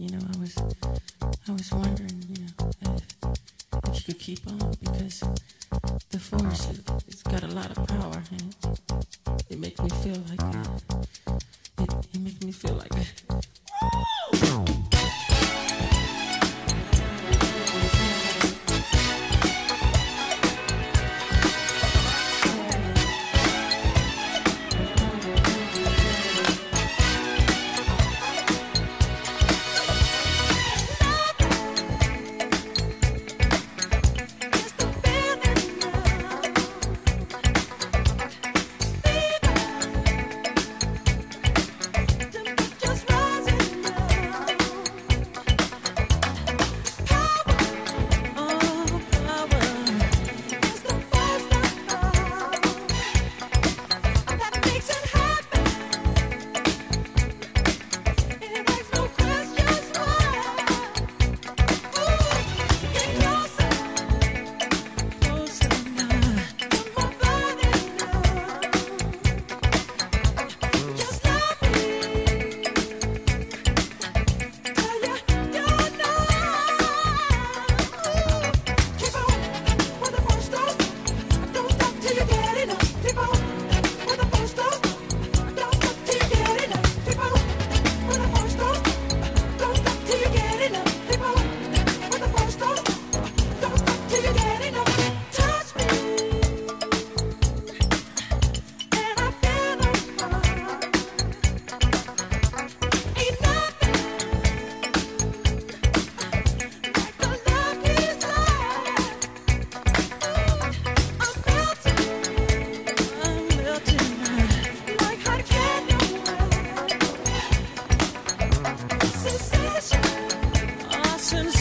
you know, I was, I was wondering, you know, if, if you could keep on because the force, it, it's got a lot of power and it makes me feel like innocence